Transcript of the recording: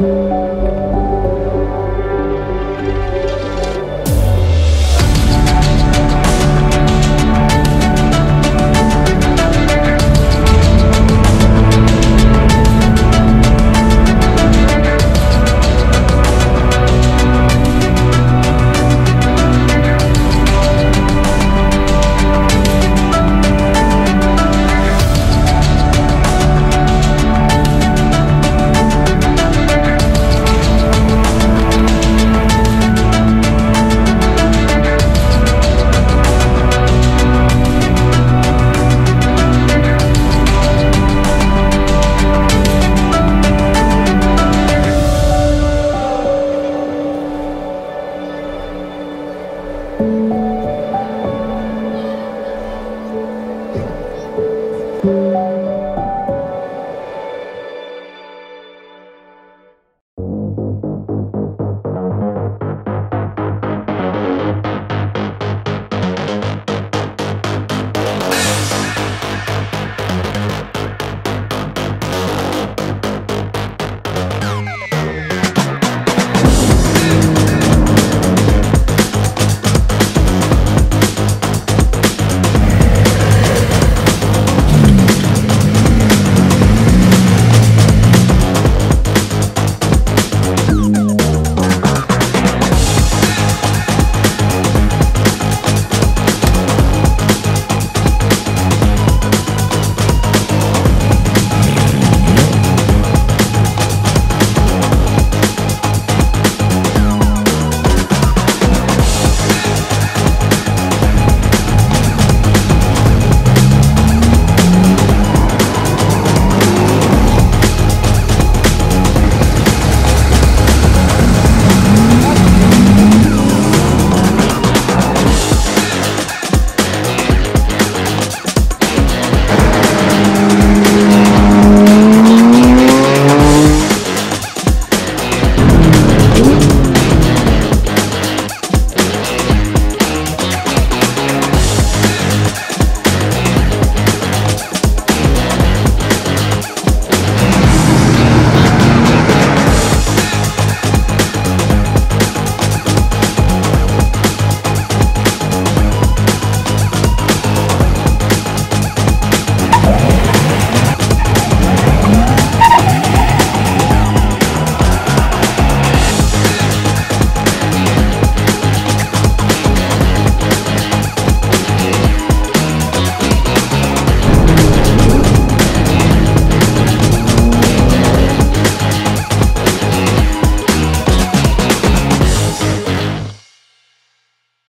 Música